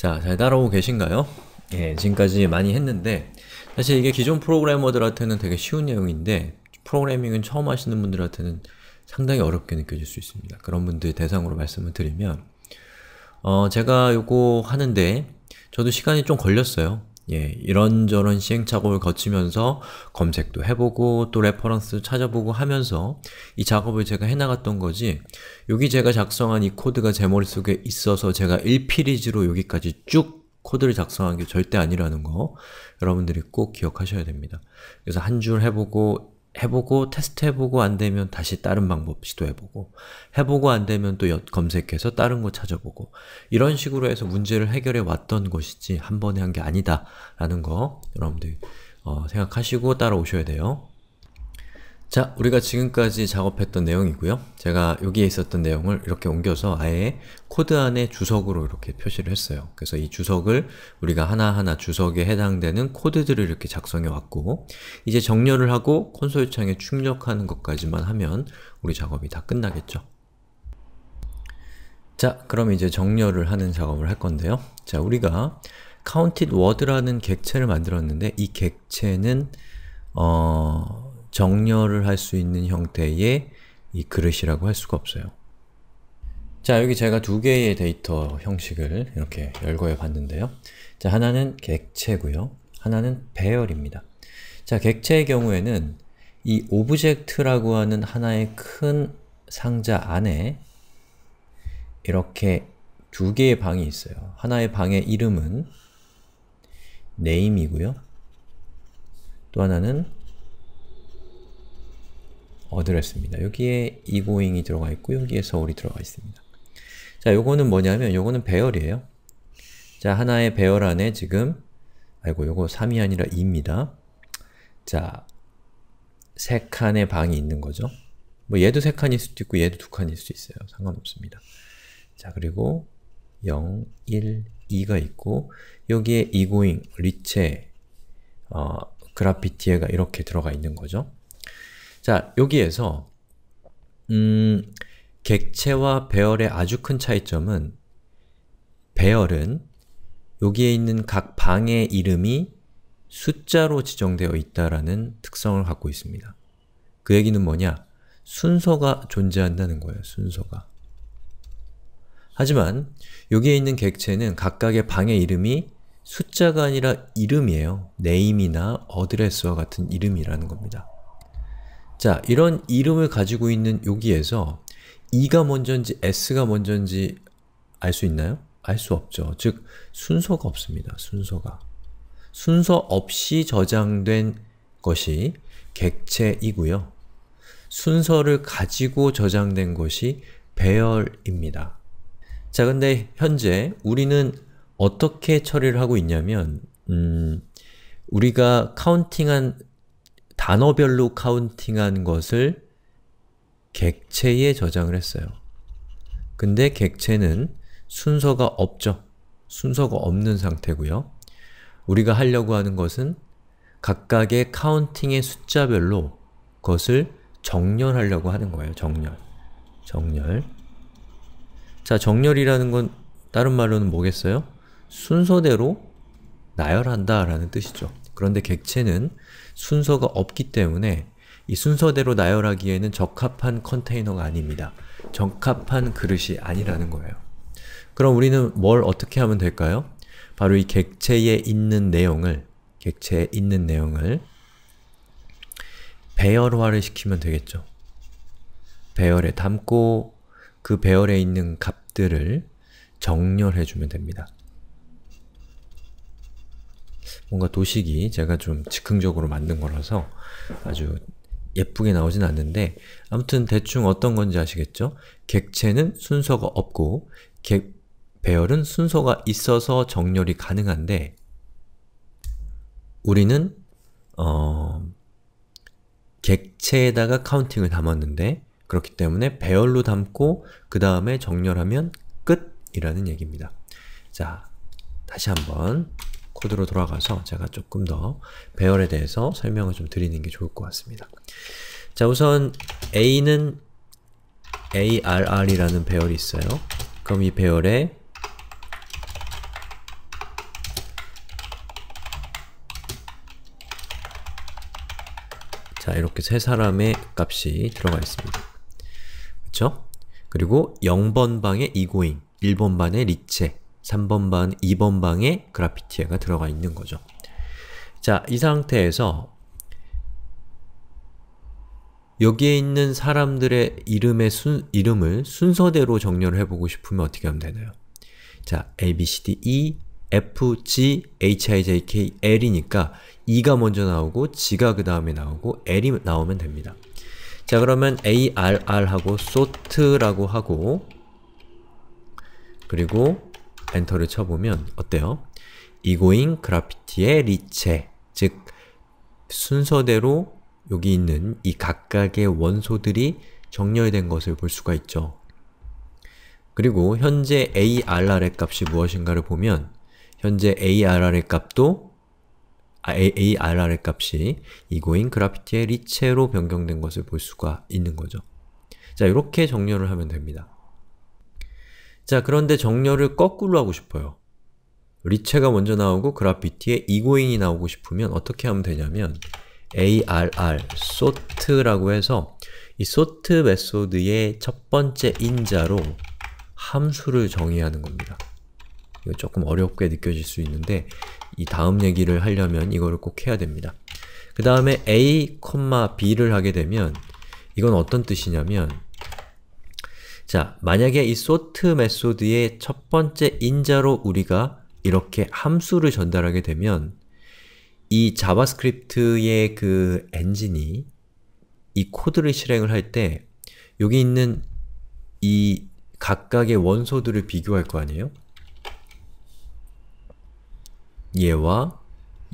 자, 잘 따라오고 계신가요? 예, 지금까지 많이 했는데 사실 이게 기존 프로그래머들한테는 되게 쉬운 내용인데 프로그래밍은 처음 하시는 분들한테는 상당히 어렵게 느껴질 수 있습니다. 그런 분들 대상으로 말씀을 드리면 어, 제가 요거 하는데 저도 시간이 좀 걸렸어요. 예, 이런저런 시행착오를 거치면서 검색도 해보고 또 reference 찾아보고 하면서 이 작업을 제가 해나갔던 거지 여기 제가 작성한 이 코드가 제 머릿속에 있어서 제가 1피리즈로 여기까지 쭉 코드를 작성한 게 절대 아니라는 거 여러분들이 꼭 기억하셔야 됩니다. 그래서 한 줄 해보고 해보고 테스트해보고 안 되면 다시 다른 방법 시도해보고 해보고 안 되면 또 검색해서 다른 거 찾아보고 이런 식으로 해서 문제를 해결해 왔던 것이지 한 번에 한 게 아니다 라는 거 여러분들 어, 생각하시고 따라오셔야 돼요. 자, 우리가 지금까지 작업했던 내용이고요. 제가 여기에 있었던 내용을 이렇게 옮겨서 아예 코드 안에 주석으로 이렇게 표시를 했어요. 그래서 이 주석을 우리가 하나하나 주석에 해당되는 코드들을 이렇게 작성해 왔고 이제 정렬을 하고 콘솔 창에 출력하는 것까지만 하면 우리 작업이 다 끝나겠죠. 자, 그럼 이제 정렬을 하는 작업을 할 건데요. 자, 우리가 counted word라는 객체를 만들었는데 이 객체는 어... 정렬을 할 수 있는 형태의 이 그릇이라고 할 수가 없어요. 자, 여기 제가 두 개의 데이터 형식을 이렇게 열거해 봤는데요. 자, 하나는 객체고요. 하나는 배열입니다. 자, 객체의 경우에는 이 object라고 하는 하나의 큰 상자 안에 이렇게 두 개의 방이 있어요. 하나의 방의 이름은 name이고요. 또 하나는 어드레스입니다. 여기에 이고잉이 들어가 있고 여기에 서울이 들어가 있습니다. 자, 요거는 뭐냐면 요거는 배열이에요. 자, 하나의 배열 안에 지금 아이고 요거 3이 아니라 2입니다. 자, 세 칸의 방이 있는 거죠. 뭐 얘도 세 칸일 수도 있고 얘도 두 칸일 수도 있어요. 상관없습니다. 자, 그리고 0, 1, 2가 있고 여기에 이고잉, 리체, 어, 그래피티에가 이렇게 들어가 있는 거죠. 자, 여기에서 음, 객체와 배열의 아주 큰 차이점은 배열은 여기에 있는 각 방의 이름이 숫자로 지정되어 있다라는 특성을 갖고 있습니다. 그 얘기는 뭐냐? 순서가 존재한다는 거예요, 순서가. 하지만 여기에 있는 객체는 각각의 방의 이름이 숫자가 아니라 이름이에요. name이나 address와 같은 이름이라는 겁니다. 자, 이런 이름을 가지고 있는 여기에서 E가 먼저인지 S가 먼저인지 알 수 있나요? 알 수 없죠. 즉, 순서가 없습니다. 순서가. 순서 없이 저장된 것이 객체이고요. 순서를 가지고 저장된 것이 배열입니다. 자, 근데 현재 우리는 어떻게 처리를 하고 있냐면 음, 우리가 counting한 단어별로 counting한 것을 객체에 저장을 했어요. 근데 객체는 순서가 없죠. 순서가 없는 상태고요. 우리가 하려고 하는 것은 각각의 카운팅의 숫자별로 그것을 정렬하려고 하는 거예요. 정렬. 정렬. 자, 정렬이라는 건 다른 말로는 뭐겠어요? 순서대로 나열한다 라는 뜻이죠. 그런데 객체는 순서가 없기 때문에 이 순서대로 나열하기에는 적합한 컨테이너가 아닙니다. 적합한 그릇이 아니라는 거예요. 그럼 우리는 뭘 어떻게 하면 될까요? 바로 이 객체에 있는 내용을 객체에 있는 내용을 배열화를 시키면 되겠죠. 배열에 담고 그 배열에 있는 값들을 정렬해주면 됩니다. 뭔가 도식이 제가 좀 즉흥적으로 만든 거라서 아주 예쁘게 나오진 않는데 아무튼 대충 어떤 건지 아시겠죠? 객체는 순서가 없고 객, 배열은 순서가 있어서 정렬이 가능한데 우리는 어, 객체에다가 카운팅을 담았는데 그렇기 때문에 배열로 담고 그 다음에 정렬하면 끝이라는 얘기입니다. 자, 다시 한번 코드로 돌아가서 제가 조금 더 배열에 대해서 설명을 좀 드리는 게 좋을 것 같습니다. 자 우선 a는 arr이라는 배열이 있어요. 그럼 이 배열에 자 이렇게 세 사람의 값이 들어가 있습니다. 그쵸? 그리고 0번 방에 이고잉, 1번 방에 리체, 3번 방, 2번 방에 그라피티에가 들어가 있는 거죠. 자, 이 상태에서 여기에 있는 사람들의 이름의 순, 이름을 순서대로 정렬을 해보고 싶으면 어떻게 하면 되나요? 자, A, B, C, D, E, F, G, H, I, J, K, L이니까 E가 먼저 나오고 G가 그 다음에 나오고 L이 나오면 됩니다. 자 그러면 A, R, R 하고 sort라고 하고 그리고 엔터를 쳐보면 어때요? 이고잉 그래피티의 리체 즉 순서대로 여기 있는 이 각각의 원소들이 정렬된 것을 볼 수가 있죠. 그리고 현재 ARR의 값이 무엇인가를 보면 현재 ARR의 값도 아, ARR의 값이 이고인 그래피티의 리체로 변경된 것을 볼 수가 있는 거죠. 자, 이렇게 정렬을 하면 됩니다. 자, 그런데 정렬을 거꾸로 하고 싶어요. 리체가 먼저 나오고 그래피티에 이고인이 나오고 싶으면 어떻게 하면 되냐면 arr, sort라고 해서 이 sort 메소드의 첫 번째 인자로 함수를 정의하는 겁니다. 이거 조금 어렵게 느껴질 수 있는데 이 다음 얘기를 하려면 이거를 꼭 해야 됩니다. 그 다음에 a, b를 하게 되면 이건 어떤 뜻이냐면 자, 만약에 이 sort method의 첫 번째 인자로 우리가 이렇게 함수를 전달하게 되면 이 JavaScript의 그 엔진이 이 코드를 실행을 할 때 여기 있는 이 각각의 원소들을 비교할 거 아니에요? 얘와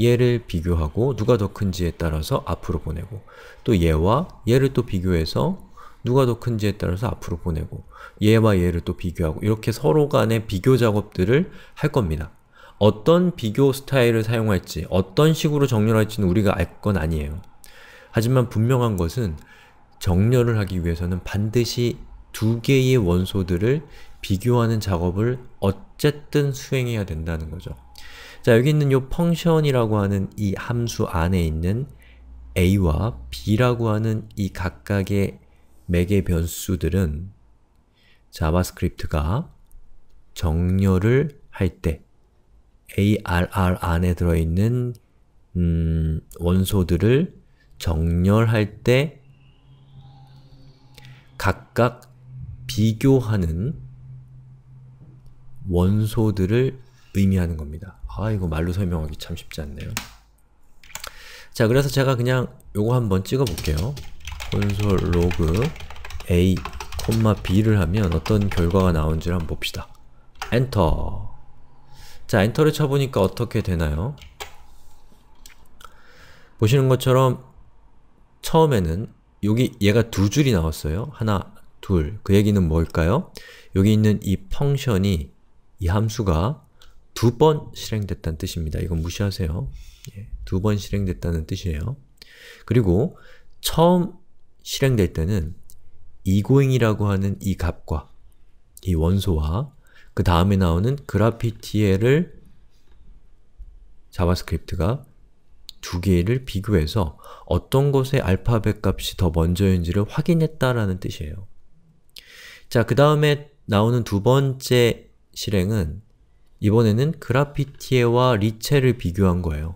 얘를 비교하고 누가 더 큰지에 따라서 앞으로 보내고 또 얘와 얘를 또 비교해서 누가 더 큰지에 따라서 앞으로 보내고 얘와 얘를 또 비교하고 이렇게 서로 간의 비교 작업들을 할 겁니다. 어떤 비교 스타일을 사용할지 어떤 식으로 정렬할지는 우리가 알 건 아니에요. 하지만 분명한 것은 정렬을 하기 위해서는 반드시 두 개의 원소들을 비교하는 작업을 어쨌든 수행해야 된다는 거죠. 자, 여기 있는 이 function이라고 하는 이 함수 안에 있는 a와 b라고 하는 이 각각의 매개 변수들은 JavaScript가 정렬을 할 때 arr 안에 들어있는 음, 원소들을 정렬할 때 각각 비교하는 원소들을 의미하는 겁니다. 아 이거 말로 설명하기 참 쉽지 않네요. 자 그래서 제가 그냥 요거 한번 찍어 볼게요. console log a, b를 하면 어떤 결과가 나온지를 한번 봅시다. 엔터 자 enter를 쳐보니까 어떻게 되나요? 보시는 것처럼 처음에는 여기 얘가 두 줄이 나왔어요. 하나, 둘. 그 얘기는 뭘까요? 여기 있는 이 펑션이 이 함수가 두 번 실행됐다는 뜻입니다. 이건 무시하세요. 예, 두번 실행됐다는 뜻이에요. 그리고 처음 실행될 때는 이고잉이라고 하는 이 값과 이 원소와 그 다음에 나오는 그래피티에를 JavaScript가 두 개를 비교해서 어떤 것의 알파벳 값이 더 먼저인지를 확인했다라는 뜻이에요. 자, 그 다음에 나오는 두 번째 실행은 이번에는 그라피티에와 리체를 비교한 거예요.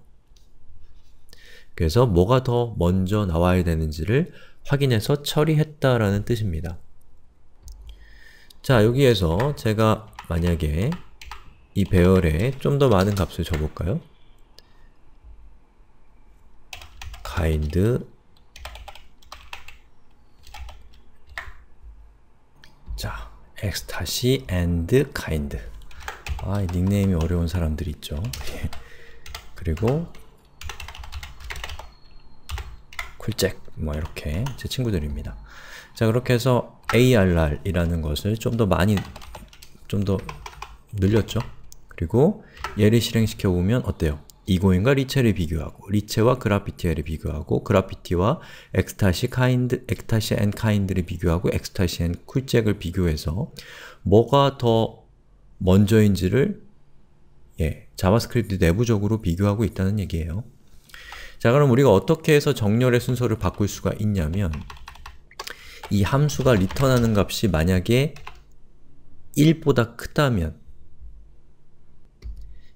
그래서 뭐가 더 먼저 나와야 되는지를 확인해서 처리했다라는 뜻입니다. 자, 여기에서 제가 만약에 이 배열에 좀 더 많은 값을 줘볼까요? kind 자, 엑스타시 and kind 아, 닉네임이 어려운 사람들이 있죠. 그리고 쿨잭 뭐 이렇게 제 친구들입니다. 자 그렇게 해서 ARR이라는 것을 좀 더 많이 좀 더 늘렸죠. 그리고 얘를 실행시켜 보면 어때요? 이고인과 리체를 비교하고 리체와 그라피티를 비교하고 그라피티와 엑스타시 카인드, 엑스타시 앤 카인드를 비교하고 엑스타시 앤 쿨잭을 비교해서 뭐가 더 먼저인지를 예, JavaScript 내부적으로 비교하고 있다는 얘기예요. 자, 자 그럼 우리가 어떻게 해서 정렬의 순서를 바꿀 수가 있냐면 이 함수가 리턴하는 값이 만약에 1보다 크다면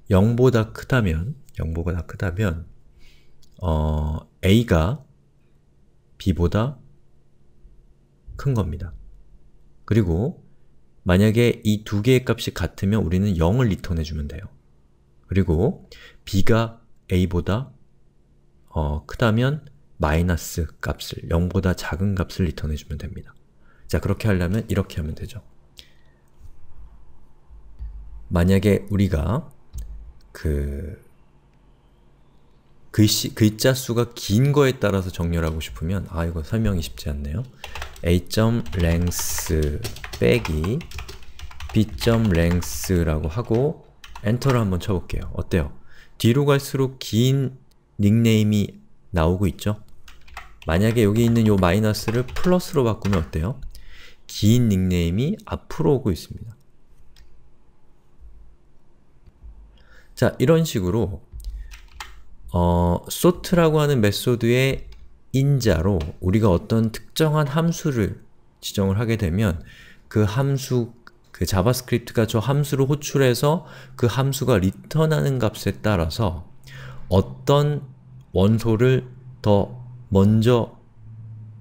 0보다 크다면 0보다 크다면 어, a가 b보다 큰 겁니다. 그리고 만약에 이 두 개의 값이 같으면 우리는 0을 리턴해주면 돼요. 그리고 b가 a보다 어, 크다면 마이너스 값을, 0보다 작은 값을 리턴해주면 됩니다. 자, 그렇게 하려면 이렇게 하면 되죠. 만약에 우리가 그 글씨, 글자 수가 긴 거에 따라서 정렬하고 싶으면 아 이거 설명이 쉽지 않네요. a.length 빼기 b.length라고 하고 enter를 한번 쳐볼게요. 어때요? 뒤로 갈수록 긴 닉네임이 나오고 있죠? 만약에 여기 있는 요 마이너스를 플러스로 바꾸면 어때요? 긴 닉네임이 앞으로 오고 있습니다. 자, 이런 식으로 어, sort라고 하는 method의 인자로 우리가 어떤 특정한 함수를 지정을 하게 되면 그 함수, 그 JavaScript가 저 함수를 호출해서 그 함수가 return하는 값에 따라서 어떤 원소를 더 먼저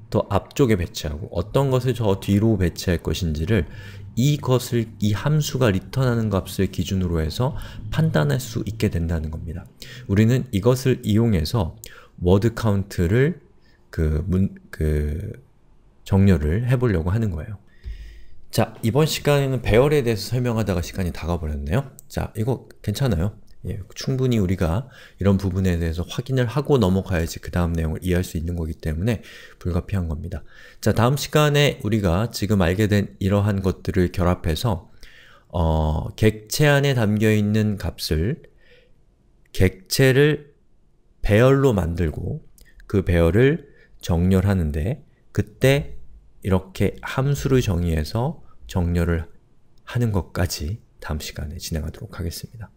더 앞쪽에 배치하고 어떤 것을 저 뒤로 배치할 것인지를 이것을 이 함수가 return하는 값을 기준으로 해서 판단할 수 있게 된다는 겁니다. 우리는 이것을 이용해서 word count를 그, 문, 그 정렬을 해보려고 하는 거예요. 자, 이번 시간에는 배열에 대해서 설명하다가 시간이 다 가버렸네요. 자, 이거 괜찮아요? 예, 충분히 우리가 이런 부분에 대해서 확인을 하고 넘어가야지 그 다음 내용을 이해할 수 있는 거기 때문에 불가피한 겁니다. 자, 다음 시간에 우리가 지금 알게 된 이러한 것들을 결합해서 어, 객체 안에 담겨있는 값을 객체를 배열로 만들고 그 배열을 정렬하는데 그때 이렇게 함수를 정의해서 정렬을 하는 것까지 다음 시간에 진행하도록 하겠습니다.